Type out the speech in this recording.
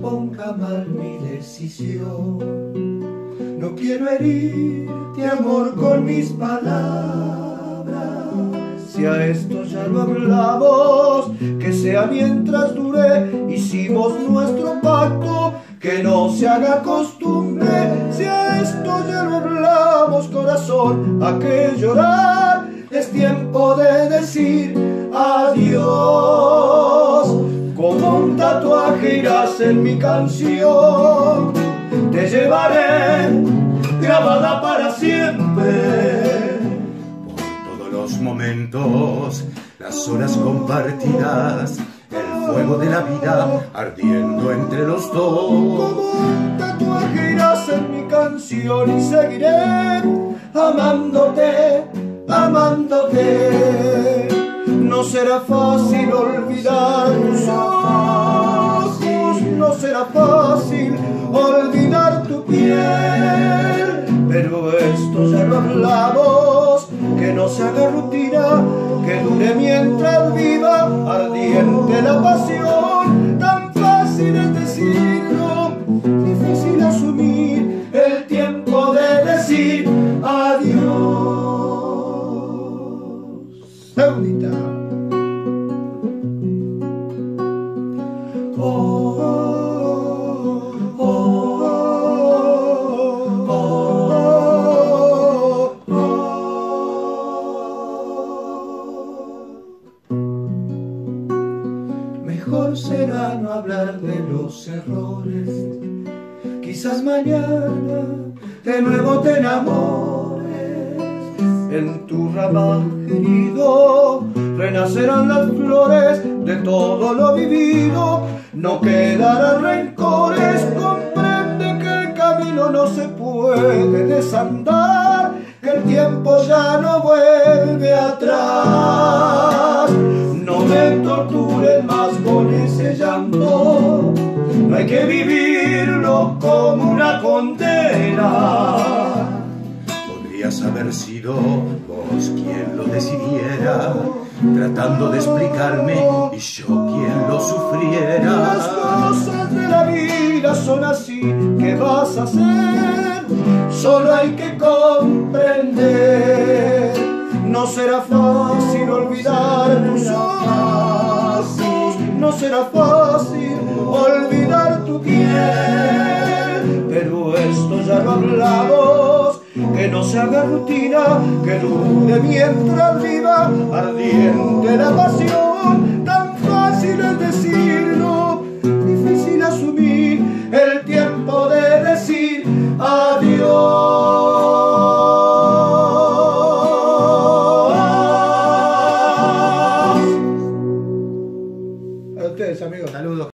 ponga mal mi decisión. No quiero herirte, amor, con mis palabras. Si a esto ya lo hablamos, que sea mientras dure, hicimos nuestro pacto, que no se haga costumbre. Si a esto ya lo hablamos, corazón, a que llorar, es tiempo de decir mi canción, te llevaré grabada para siempre. Por todos los momentos, las horas compartidas, el fuego de la vida ardiendo entre los dos. Como un tatuaje irás en mi canción y seguiré amándote, amándote. No será fácil olvidar Pero esto ya lo hablamos, que no se haga rutina, que dure mientras viva, ardiente la pasión. Tan fácil es decirlo, difícil asumir el tiempo de decir adiós. Saudita. Será no hablar de los errores. Quizás mañana de nuevo te enamores. En tu ramal herido renacerán las flores de todo lo vivido. No quedarán rencores. Comprende que el camino no se puede desandar. Que el tiempo ya no vuelve atrás. No hay que vivirlo como una condena. Podrías haber sido vos quien lo decidiera, tratando de explicarme y yo quien lo Las sufriera. cosas de la vida son así, ¿qué vas a hacer? Solo hay que comprender. No será fácil olvidar no será fácil olvidar tu piel. Pero esto ya lo hablamos, que no se haga rutina, que dure mientras viva, pasión.